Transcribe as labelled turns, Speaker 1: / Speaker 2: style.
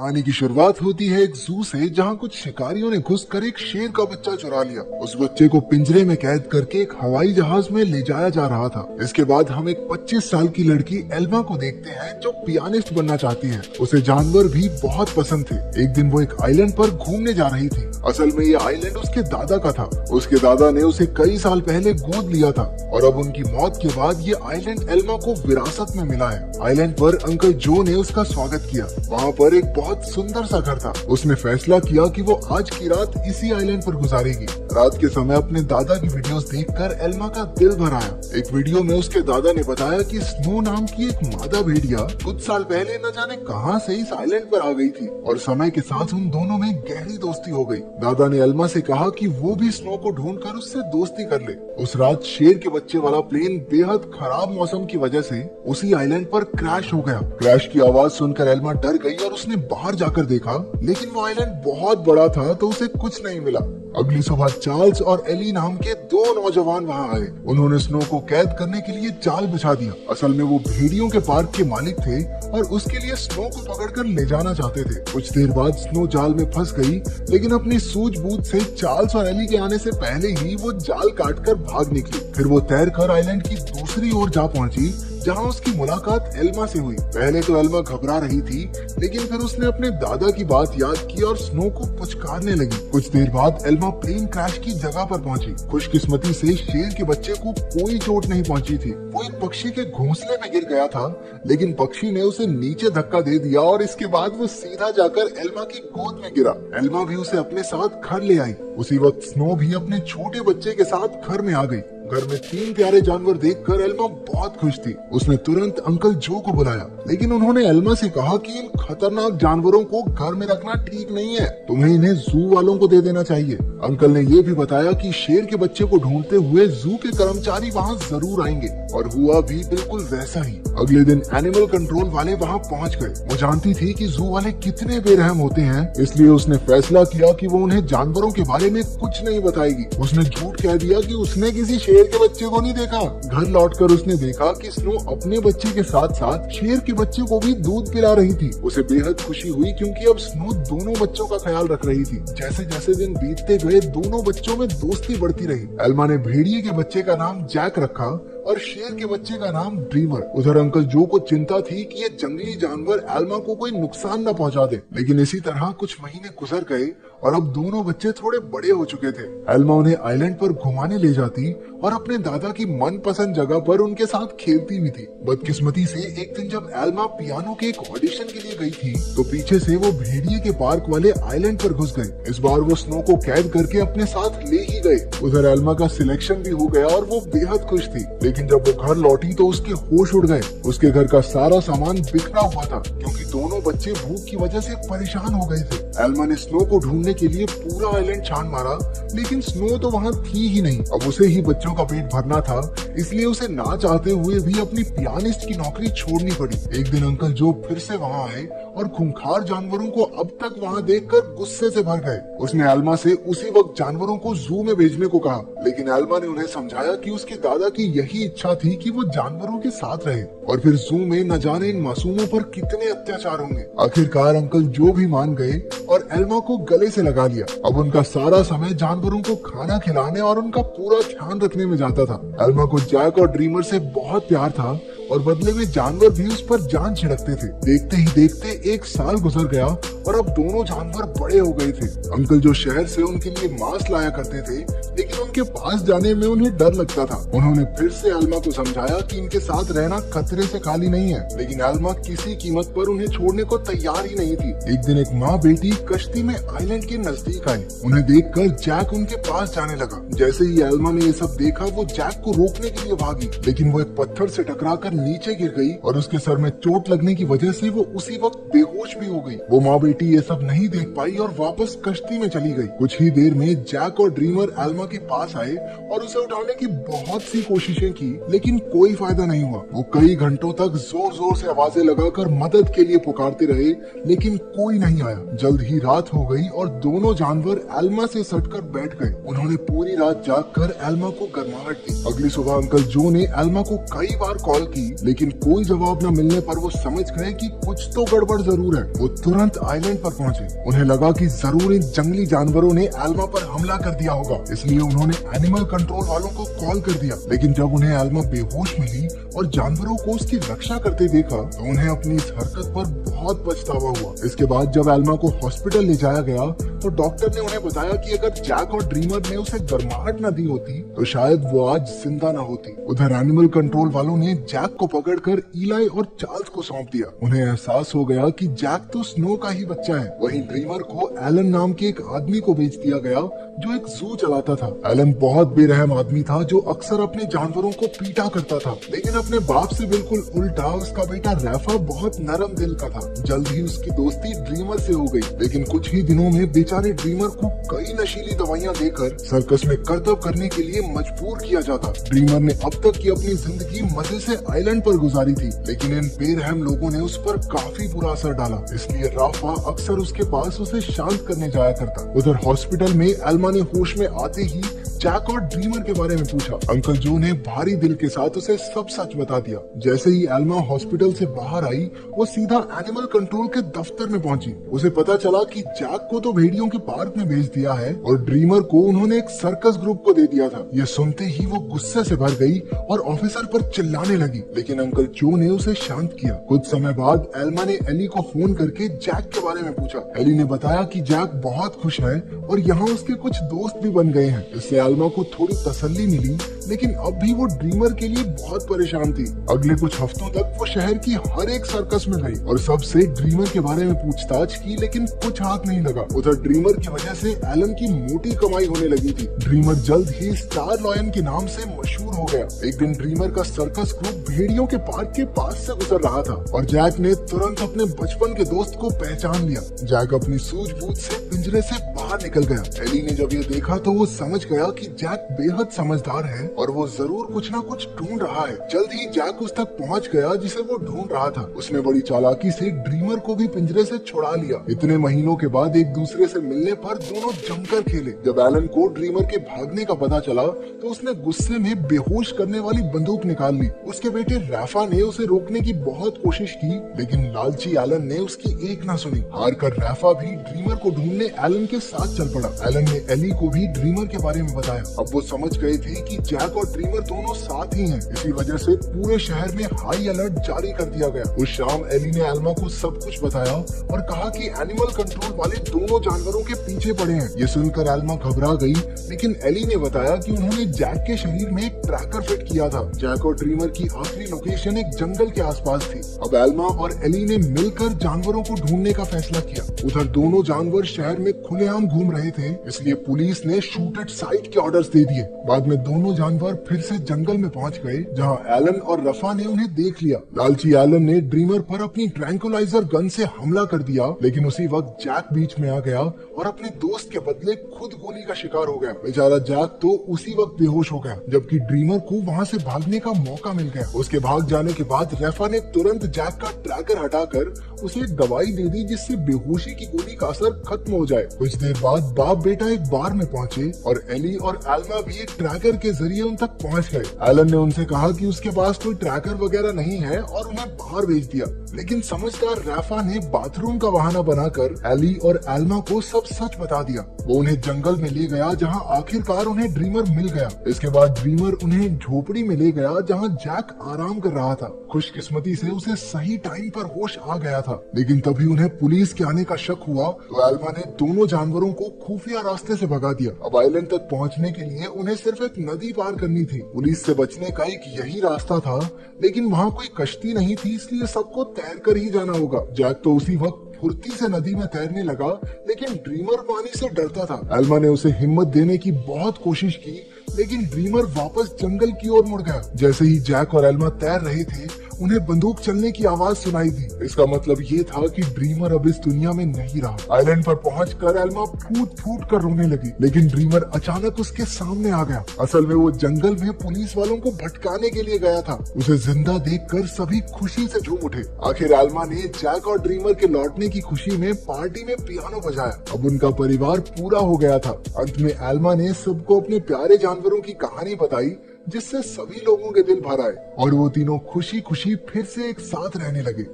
Speaker 1: कहानी की शुरुआत होती है एक जू से, जहाँ कुछ शिकारियों ने घुसकर एक शेर का बच्चा चुरा लिया। उस बच्चे को पिंजरे में कैद करके एक हवाई जहाज़ में ले जाया जा रहा था। इसके बाद हम एक 25 साल की लड़की एल्मा को देखते हैं, जो पियानिस्ट बनना चाहती है। उसे जानवर भी बहुत पसंद थे। एक दिन वो एक आइलैंड पर घूमने जा रही थी। असल में ये आइलैंड उसके दादा का था। उसके दादा ने उसे कई साल पहले गोद लिया था। और अब उनकी मौत के बाद ये आइलैंड एल्मा को विरासत में मिला है। आइलैंड पर अंकल जो ने उसका स्वागत किया। वहाँ पर एक बहुत सुंदर सा घर था। उसने फैसला किया कि वो आज की रात इसी आइलैंड पर गुजारेगी। रात के समय अपने दादा की वीडियोस देखकर एल्मा का दिल भर आया एक वीडियो में उसके दादा ने बताया कि स्नो नाम की एक मादा भेड़िया कुछ साल पहले न जाने कहाँ से इस आइलैंड पर आ गई थी और समय के साथ उन दोनों में गहरी दोस्ती हो गई। दादा ने एल्मा से कहा कि वो भी स्नो को ढूंढ कर उससे दोस्ती कर ले। उस रात शेर के बच्चे वाला प्लेन बेहद खराब मौसम की वजह से उसी आइलैंड पर क्रैश हो गया। क्रैश की आवाज़ सुनकर एल्मा डर गई और उसने बाहर जाकर देखा, लेकिन वो आइलैंड बहुत बड़ा था तो उसे कुछ नहीं मिला। अगली सुबह चार्ल्स और एली नाम के दो नौजवान वहाँ आए। उन्होंने स्नो को कैद करने के लिए जाल बिछा दिया। असल में वो भेड़ियों के पार्क के मालिक थे और उसके लिए स्नो को पकड़कर ले जाना चाहते थे। कुछ देर बाद स्नो जाल में फंस गई, लेकिन अपनी सूझबूझ से चार्ल्स और एली के आने से पहले ही वो जाल काट कर भाग निकली। फिर वो तैर कर आइलैंड की दूसरी ओर जा पहुँची, जहाँ उसकी मुलाकात एल्मा से हुई। पहले तो एल्मा घबरा रही थी, लेकिन फिर उसने अपने दादा की बात याद की और स्नो को पुचकारने लगी। कुछ देर बाद एल्मा प्लेन क्रैश की जगह पर पहुँची। खुशकिस्मती से शेर के बच्चे को कोई चोट नहीं पहुँची थी। वो एक पक्षी के घोंसले में गिर गया था, लेकिन पक्षी ने उसे नीचे धक्का दे दिया और इसके बाद वो सीधा जाकर एल्मा की गोद में गिरा। एल्मा भी उसे अपने साथ घर ले आई। उसी वक्त स्नो भी अपने छोटे बच्चे के साथ घर में आ गई। घर में तीन प्यारे जानवर देखकर एल्मा बहुत खुश थी। उसने तुरंत अंकल जो को बुलाया, लेकिन उन्होंने एल्मा से कहा कि इन खतरनाक जानवरों को घर में रखना ठीक नहीं है। तुम्हें इन्हें जू वालों को दे देना चाहिए। अंकल ने ये भी बताया कि शेर के बच्चे को ढूंढते हुए जू के कर्मचारी वहाँ ज़रूर आएँगे। और हुआ भी बिल्कुल वैसा ही। अगले दिन एनिमल कंट्रोल वाले वहाँ पहुँच गए। वो जानती थी कि जू वाले कितने बेरहम होते हैं। इसलिए उसने फैसला किया कि वो उन्हें जानवरों के बारे में कुछ नहीं बताएगी। उसने झूठ कह दिया कि उसने किसी शेर के बच्चे को नहीं देखा। घर लौटकर उसने देखा कि स्नो अपने बच्चे के साथ साथ शेर के बच्चे को भी दूध पिला रही थी। उसे बेहद खुशी हुई क्योंकि अब स्नो दोनों बच्चों का ख्याल रख रही थी। जैसे जैसे दिन बीतते गए, दोनों बच्चों में दोस्ती बढ़ती रही। एल्मा ने भेड़िए के बच्चे का नाम जैक रखा और शेर के बच्चे का नाम ड्रीमर। उधर अंकल जो को चिंता थी कि ये जंगली जानवर एल्मा को कोई नुकसान न पहुँचा दे। लेकिन इसी तरह कुछ महीने गुजर गए और अब दोनों बच्चे थोड़े बड़े हो चुके थे। एल्मा उन्हें आइलैंड पर घुमाने ले जाती और अपने दादा की मनपसंद जगह पर उनके साथ खेलती भी थी। बदकिस्मती से एक दिन जब एल्मा पियानो के एक ऑडिशन के लिए गई थी तो पीछे से वो भेड़िए के पार्क वाले आइलैंड पर घुस गए। इस बार वो स्नो को कैद करके अपने साथ ले ही गए। उधर एल्मा का सिलेक्शन भी हो गया और वो बेहद खुश थी। लेकिन जब वो घर लौटी तो उसके होश उड़ गए। उसके घर का सारा सामान बिखरा हुआ था, क्योंकि दोनों बच्चे भूख की वजह से परेशान हो गए थे। एल्मा ने स्नो को ढूँढने के लिए पूरा आइलैंड छान मारा, लेकिन स्नो तो वहाँ थी ही नहीं। अब उसे ही बच्चों का पेट भरना था, इसलिए उसे ना चाहते हुए भी अपनी पियानिस्ट की नौकरी छोड़नी पड़ी। एक दिन अंकल जो फिर से वहाँ आए और खूंखार जानवरों को अब तक वहाँ देखकर गुस्से से भर गए। उसने एल्मा से उसी वक्त जानवरों को जू में भेजने को कहा, लेकिन एल्मा ने उन्हें समझाया कि उसके दादा की यही इच्छा थी कि वो जानवरों के साथ रहे, और फिर जू में न जाने इन मासूमों पर कितने अत्याचार होंगे। आखिरकार अंकल जो भी मान गए और एल्मा को गले से लगा लिया। अब उनका सारा समय जानवरों को खाना खिलाने और उनका पूरा ध्यान रखने में जाता था। एल्मा को जैक और ड्रीमर से बहुत प्यार था और बदले में जानवर भी उस पर जान छिड़कते थे। देखते ही देखते एक साल गुजर गया और अब दोनों जानवर बड़े हो गए थे। अंकल जो शहर से उनके लिए मांस लाया करते थे, लेकिन उनके पास जाने में उन्हें डर लगता था। उन्होंने फिर से अलमा को समझाया कि इनके साथ रहना खतरे से खाली नहीं है, लेकिन अलमा किसी कीमत पर उन्हें छोड़ने को तैयार ही नहीं थी। एक दिन एक माँ बेटी कश्ती में आइलैंड के नज़दीक आई। उन्हें देखकर जैक उनके पास जाने लगा। जैसे ही एल्मा ने ये सब देखा, वो जैक को रोकने के लिए भागी, लेकिन वो एक पत्थर से टकराकर नीचे गिर गई और उसके सर में चोट लगने की वजह से वो उसी वक्त बेहोश भी हो गई। वो माँ बेटी ये सब नहीं देख पाई और वापस कश्ती में चली गई। कुछ ही देर में जैक और ड्रीमर एल्मा के पास आए और उसे उठाने की बहुत सी कोशिशें की, लेकिन कोई फ़ायदा नहीं हुआ। वो कई घंटों तक ज़ोर ज़ोर से आवाज़ें लगाकर मदद के लिए पुकारते रहे, लेकिन कोई नहीं आया। जल्द ही रात हो गई और दोनों जानवर एल्मा से सटकर बैठ गए। उन्होंने पूरी रात जाग कर एल्मा को गर्माहट दी। अगली सुबह अंकल जो ने एल्मा को कई बार कॉल की लेकिन कोई जवाब न मिलने पर वो समझ गए कि कुछ तो गड़बड़ ज़रूर है। वो तुरंत आइलैंड पर पहुँचे। उन्हें लगा कि ज़रूर इन जंगली जानवरों ने एल्मा पर हमला कर दिया होगा। इसलिए उन्होंने एनिमल कंट्रोल वालों को कॉल कर दिया। लेकिन जब उन्हें एल्मा बेहोश मिली और जानवरों को उसकी रक्षा करते देखा तो उन्हें अपनी इस हरकत पर बहुत पछतावा हुआ। इसके बाद जब एल्मा को हॉस्पिटल ले जाया गया तो डॉक्टर ने उन्हें बताया कि अगर जैक और ड्रीमर ने उसे गर्माहट न दी होती तो शायद वो आज ज़िंदा न होती। उधर एनिमल कंट्रोल वालों ने जैक को पकड़कर इलाई और चार्ल्स को सौंप दिया। उन्हें एहसास हो गया कि जैक तो स्नो का ही बच्चा है। वहीं ड्रीमर को एलन नाम के एक आदमी को बेच दिया गया। जो एक जू चलाता था। एलन बहुत बेरहम आदमी था जो अक्सर अपने जानवरों को पीटा करता था। लेकिन अपने बाप से बिल्कुल उल्टा उसका बेटा रैफा बहुत नरम दिल का था। जल्द ही उसकी दोस्ती ड्रीमर से हो गई। लेकिन कुछ ही दिनों में बेचारे ड्रीमर को कई नशीली दवाइयाँ देकर सर्कस में करतब करने के लिए मजबूर किया जाता। ड्रीमर ने अब तक की अपनी ज़िंदगी मज़े से आइलैंड पर गुजारी थी। लेकिन इन बेरहम लोगों ने उस पर काफ़ी बुरा असर डाला। इसलिए राफा अक्सर उसके पास उसे शांत करने जाया करता। उधर हॉस्पिटल में एल्मा ने होश में आते ही जैक और ड्रीमर के बारे में पूछा। अंकल जो ने भारी दिल के साथ उसे सब सच बता दिया। जैसे ही एल्मा हॉस्पिटल से बाहर आई, वो सीधा एनिमल कंट्रोल के दफ्तर में पहुँची। उसे पता चला कि जैक को तो भेड़ियों के पार्क में भेज दिया है और ड्रीमर को उन्होंने एक सर्कस ग्रुप को दे दिया था। ये सुनते ही वो गुस्से से भर गई और ऑफिसर पर चिल्लाने लगी। लेकिन अंकल जो ने उसे शांत किया। कुछ समय बाद एल्मा ने एली को फ़ोन करके जैक के बारे में पूछा। एली ने बताया कि जैक बहुत खुश है और यहाँ उसके कुछ दोस्त भी बन गए हैं। इससे आलमा को थोड़ी तसल्ली मिली। लेकिन अब भी वो ड्रीमर के लिए बहुत परेशान थी। अगले कुछ हफ्तों तक वो शहर की हर एक सर्कस में गई और सबसे ड्रीमर के बारे में पूछताछ की, लेकिन कुछ हाथ नहीं लगा। उधर ड्रीमर की वजह से एलन की मोटी कमाई होने लगी थी। ड्रीमर जल्द ही स्टार लॉयन के नाम से मशहूर हो गया। एक दिन ड्रीमर का सर्कस ग्रुप भेड़ियों के पार्क के पास से गुजर रहा था और जैक ने तुरंत अपने बचपन के दोस्त को पहचान लिया। जैक अपनी सूझबूझ से पिंजरे से बाहर निकल गया। एली ने जब ये देखा तो वो समझ गया कि जैक बेहद समझदार है और वो ज़रूर कुछ ना कुछ ढूंढ रहा है। जल्द ही जैक उस तक पहुँच गया जिसे वो ढूंढ रहा था। उसने बड़ी चालाकी से ड्रीमर को भी पिंजरे से छुड़ा लिया। इतने महीनों के बाद एक दूसरे से मिलने पर दोनों जमकर खेले। जब एलन को ड्रीमर के भागने का पता चला तो उसने गुस्से में बेहोश करने वाली बंदूक निकाल ली। उसके बेटे राफा ने उसे रोकने की बहुत कोशिश की, लेकिन लालची एलन ने उसकी एक ना सुनी। हार कर राफा भी ड्रीमर को ढूँढने एलन के साथ चल पड़ा। एलन ने एली को भी ड्रीमर के बारे में बताया। अब वो समझ गए थे कि जैक और ड्रीमर दोनों साथ ही हैं। इसी वजह से पूरे शहर में हाई अलर्ट जारी कर दिया गया। उस शाम एली ने एल्मा को सब कुछ बताया और कहा कि एनिमल कंट्रोल वाले दोनों जानवरों के पीछे पड़े हैं। ये सुनकर एल्मा घबरा गई, लेकिन एली ने बताया कि उन्होंने जैक के शरीर में एक ट्रैकर फिट किया था। जैक और ड्रीमर की आखिरी लोकेशन एक जंगल के आसपास थी। अब एल्मा और एली ने मिलकर जानवरों को ढूँढने का फैसला किया। उधर दोनों जानवर शहर में खुलेआम घूम रहे थे, इसलिए पुलिस ने शूट साइट के ऑर्डर दे दिए। बाद में दोनों जानवर फिर से जंगल में पहुँच गए, जहाँ एलन और रफा ने उन्हें देख लिया। लालची एलन ने ड्रीमर पर अपनी ट्रैंकुलाइजर गन से हमला कर दिया, लेकिन उसी वक्त जैक बीच में आ गया और अपने दोस्त के बदले खुद गोली का शिकार हो गया। बेचारा जैक तो उसी वक्त बेहोश हो गया, जबकि ड्रीमर को वहाँ ऐसी भागने का मौका मिल गया। उसके भाग जाने के बाद रेफा ने तुरंत जैक का ट्रैकर हटाकर उसे एक दवाई दे दी, जिससे बेहोशी की गोली का असर खत्म हो जाए। कुछ देर बाद बाप बेटा एक बार में पहुँचे और एली और एल्मा भी एक ट्रैकर के ज़रिए उन तक पहुँच गए। एलन ने उनसे कहा कि उसके पास कोई ट्रैकर वगैरह नहीं है और उन्हें बाहर भेज दिया। लेकिन समझदार राफा ने बाथरूम का बहाना बनाकर एली और एल्मा को सब सच बता दिया। वो उन्हें जंगल में ले गया, जहाँ आखिरकार उन्हें ड्रीमर मिल गया। इसके बाद ड्रीमर उन्हें झोपड़ी में ले गया, जहाँ जैक आराम कर रहा था। खुशकिस्मती से उसे सही टाइम पर होश आ गया था। लेकिन तभी उन्हें पुलिस के आने का शक हुआ तो एल्मा ने दोनों जानवरों को खुफिया रास्ते से भगा दिया। अब आइलैंड तक पहुँचने के लिए उन्हें सिर्फ़ एक नदी पार करनी थी। पुलिस से बचने का एक यही रास्ता था, लेकिन वहाँ कोई कश्ती नहीं थी, इसलिए सबको तैर कर ही जाना होगा। जैक तो उसी वक्त फुर्ती से नदी में तैरने लगा, लेकिन ड्रीमर पानी से डरता था। एल्मा ने उसे हिम्मत देने की बहुत कोशिश की, लेकिन ड्रीमर वापस जंगल की ओर मुड़ गया। जैसे ही जैक और अल्मा तैर रहे थे उन्हें बंदूक चलने की आवाज़ सुनाई दी। इसका मतलब ये था कि ड्रीमर अब इस दुनिया में नहीं रहा। आइलैंड पर पहुँच कर एल्मा फूट फूट कर रोने लगी, लेकिन ड्रीमर अचानक उसके सामने आ गया। असल में वो जंगल में पुलिस वालों को भटकाने के लिए गया था। उसे ज़िंदा देखकर सभी खुशी से झूम उठे। आखिर एल्मा ने जैक और ड्रीमर के लौटने की खुशी में पार्टी में पियानो बजाया। अब उनका परिवार पूरा हो गया था। अंत में एल्मा ने सबको अपने प्यारे जानवरों की कहानी बताई जिससे सभी लोगों के दिल भर आए और वो तीनों खुशी खुशी फिर से एक साथ रहने लगे।